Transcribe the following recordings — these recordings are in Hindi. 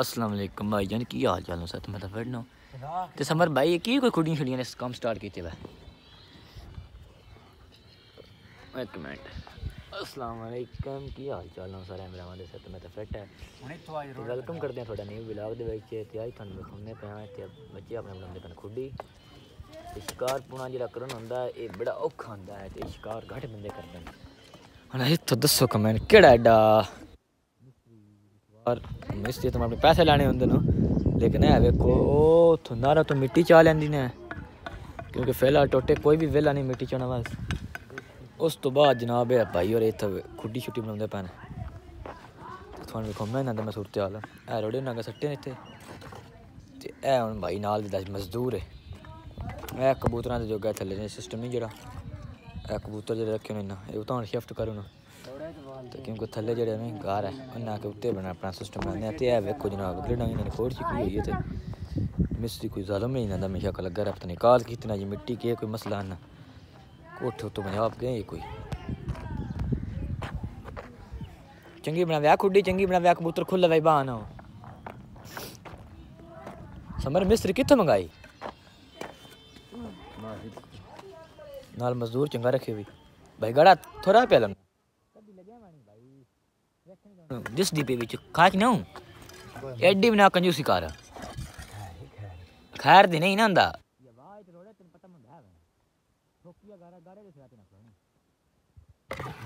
ਅਸਲਾਮ ਅਲੈਕਮ ਭਾਈ ਜਾਨ ਕੀ ਹਾਲ ਚਾਲ ਨੇ ਸਤ ਮੈਂ ਤਾਂ ਫਿਰ ਨਾ ਤੇ ਸਮਰ ਭਾਈ ਕੀ ਕੋਈ ਖੁੱਡੀਆਂ ਛੜੀਆਂ ਨੇ ਇਸ ਕੰਮ ਸਟਾਰਟ ਕੀਤੇ ਵਾ ਇੱਕ ਮਿੰਟ ਅਸਲਾਮ ਅਲੈਕਮ ਕੀ ਹਾਲ ਚਾਲ ਨੇ ਸਾਰੇ ਮੇਰਾ ਦੇ ਸਤ ਮੈਂ ਤਾਂ ਫਿੱਟ ਹੈ ਹੁਣ ਇੱਥੋਂ ਆਈ ਰੋਡ ਵੈਲਕਮ ਕਰਦੇ ਹਾਂ ਤੁਹਾਡਾ ਨਿਊ ਵਲੌਗ ਦੇ ਵਿੱਚ ਤੇ ਅੱਜ ਤੁਹਾਨੂੰ ਦਿਖਾਉਂਦੇ ਪਿਆ ਤੇ ਬੱਚੇ ਆਪਣੇ ਬਣਾਉਂਦੇ ਪਣ ਖੁੱਡੀ ਸ਼ਿਕਾਰ ਪੁਣਾ ਜਿਹੜਾ ਕਰਨ ਹੁੰਦਾ ਇਹ ਬੜਾ ਔਖਾ ਹੁੰਦਾ ਹੈ ਤੇ ਸ਼ਿਕਾਰ ਘੱਟ ਬੰਦੇ ਕਰਦੇ ਹਨ ਹੁਣ ਇੱਥੋਂ ਦੱਸੋ ਕਮੈਂਟ ਕਿਹੜਾ ਐਡਾ ਔਰ ਮਿਸਤਰੀ ਤਾਂ ਆਪਣੇ ਪੈਸੇ ਲੈਣੇ ਹੁੰਦੇ ਨੇ ਲੇਕਿਨ ਇਹ ਵੇਖੋ ਉਹ ਥੁੰਨਾਰਾ ਤੋਂ ਮਿੱਟੀ ਚਾ ਲੈਂਦੀ ਨੇ ਕਿਉਂਕਿ ਫੈਲਾ ਟੋਟੇ ਕੋਈ ਵੀ ਵੇਲਾ ਨਹੀਂ ਮਿੱਟੀ ਚਾਣਾ ਬਸ ਉਸ ਤੋਂ ਬਾਅਦ ਜਨਾਬ ਇਹ ਭਾਈ ਔਰ ਇੱਥੇ ਖੁੱਡੀ ਛੁੱਟੀ ਬਣਾਉਂਦੇ ਪਏ ਨੇ ਤੁਹਾਨੂੰ ਵਿਖਾਉਂਦਾ ਇਹਨਾਂ ਦਾ ਮੈਂ ਸੂਰਤ ਹਾਲ ਇਹ ਰੋੜੇ ਨਾਗਾ ਸੱਟੇ ਨੇ ਇੱਥੇ ਤੇ ਇਹ ਹੁਣ ਭਾਈ ਨਾਲ ਦੇ ਦਸ ਮਜ਼ਦੂਰ ਹੈ ਇਹ ਕਬੂਤਰਾਂ ਦੇ ਜੋਗਾ ਥੱਲੇ ਨੇ ਸਿਸਟਮ ਨਹੀਂ ਜਿਹੜਾ ਇਹ ਕਬੂਤਰ ਜਿਹੜੇ ਰੱਖੇ ਨੇ ਨਾ ਇਹ ਉਹ ਤਾਂ ਸ਼ਿਫਟ ਕਰੂ ਨਾ ਤੇ ਕਿਉਂਕਿ ਥੱਲੇ ਜਿਹੜੇ ਨੇ ਘਰ ਹੈ ਉਹਨਾਂ ਕੇ ਉੱਤੇ ਬਣਾ ਆਪਣਾ ਸਿਸਟਮ ਬਣਾਉਂਦੇ ਆ ਤੇ ਇਹ ਵੇਖੋ ਜਨਾਬ ਗ੍ਰਿਡਾਂ ਇਹਨਾਂ ਨੇ ਕੋੜ ਚੁੱਕੀ ਹੋਈ ਹੈ ਤੇ ਮਿਸਤਰੀ ਕੋਈ ਜ਼ਾਲਮ ਨਹੀਂ ਨਾ ਹਮੇਸ਼ਾ ਕਲ ਲੱਗਾ ਰਫਤ ਨਿਕਾਲ ਕਿਤਨਾ ਜੀ ਮਿੱਟੀ ਕੇ ਕੋਈ ਮਸਲਾ ਨਾ ਕੋਠੇ ਤੋਂ ਪੰਜਾਬ ਗਏ ਕੋਈ ਚੰਗੀ ਬਣਾ ਵਿਆਹ ਖੁੱਡੀ ਚੰਗੀ ਬਣਾ ਵਿਆਹ ਕਬੂਤਰ ਖੁੱਲਾ ਵੇ ਬਾਨ ਸਮਰ ਮਿਸਤਰੀ ਕਿੱਥੋਂ ਮੰਗਾਈ ਨਾਲ ਮਜ਼ਦੂਰ ਚੰਗਾ ਰੱਖੇ ਵੀ ਭਾਈ ਗੜਾ ਥੋੜਾ ਪਿਆ ਲੰਗ ਜਿਸ जिस डिब्बे में खा के ना एड्डी बिना कंजूसी कर। खैर दे नहीं ना आंदा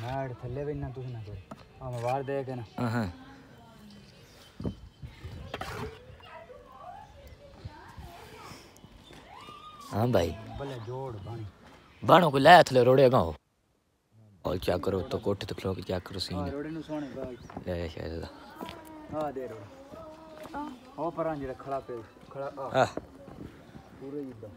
मैड थल्ले भी ना तुस ना कोई हम बाहर दे के ना। हाँ हाँ भाई। भले जोड़ बन। बनो को ले थले रोड़े गाओ और क्या करो तो कोठे तो खिलो के क्या करो सीन हाँ, ले शायद हाँ दे रो हो। हाँ। हाँ, परांज रखड़ा पे खड़ा पूरे इदा।